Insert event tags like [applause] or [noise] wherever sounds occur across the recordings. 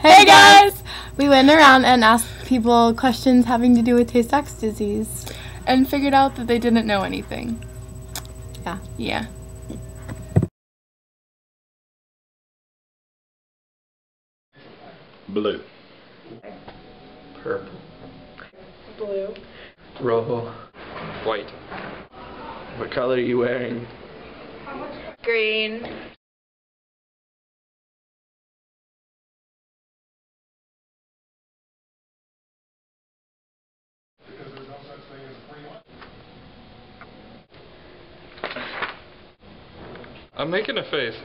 Hey guys! We went around and asked people questions having to do with Tay Sachs disease. And figured out that they didn't know anything. Yeah. Yeah. Blue. Purple. Blue. Rojo. White. What color are you wearing? Green. I'm making a face.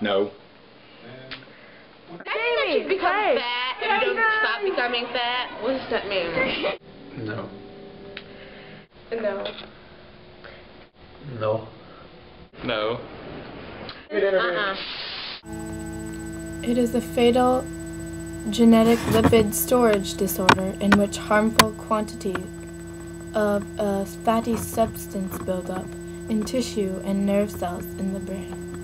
No. That means you become fat and you don't stop becoming fat. What does that mean? No. No. No. No. Uh-uh. It is a fatal genetic lipid storage disorder in which harmful quantity of a fatty substance build up in tissue and nerve cells in the brain.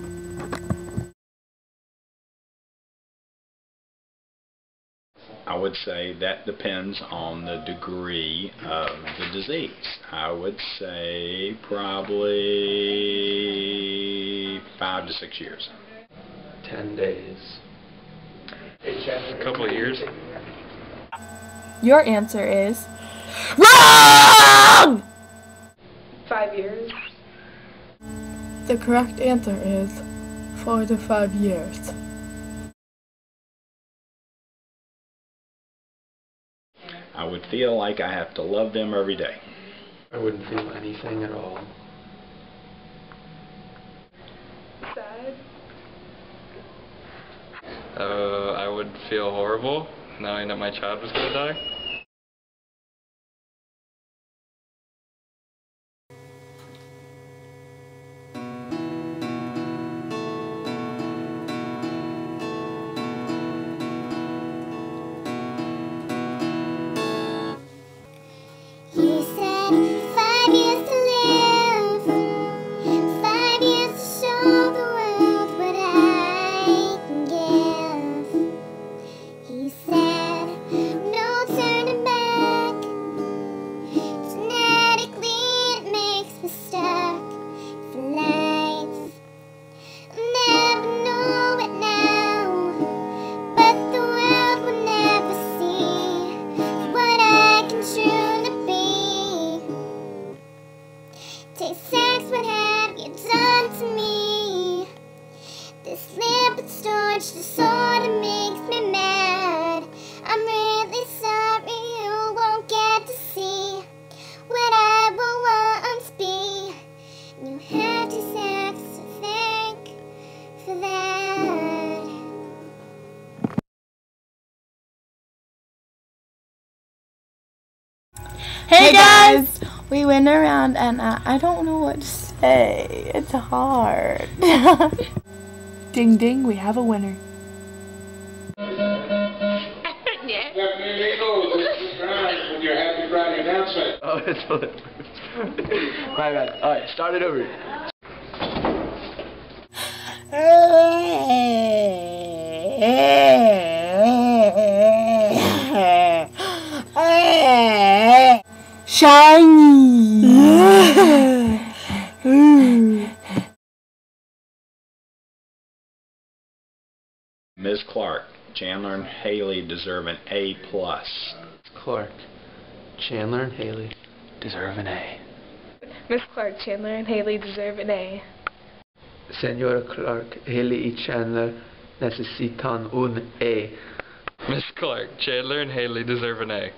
I would say that depends on the degree of the disease. I would say probably five to six years. Ten days. A couple of years. Your answer is WRONG! Five years. The correct answer is four to five years. I would feel like I have to love them every day. I wouldn't feel anything at all. Sad. Uh, I would feel horrible knowing that my child was gonna die. Tay-Sachs, what have you done to me? This lipid storage disorder makes me mad. I'm really sorry you won't get to see what I will once be. You have to sex to thank for that. Hey guys! We went around and uh, I don't know what to say. It's hard. [laughs] ding ding, we have a winner. Oh, it's. My bad. Alright, start it over. Shiny! Hmm. Ms. Clark, Chandler and Haley deserve an A plus. Clark. Chandler and Haley deserve an A. Miss Clark, Chandler, and Haley deserve an A. Senora Clark, Haley y Chandler necesitan un A. Miss Clark, Chandler, and Haley deserve an A.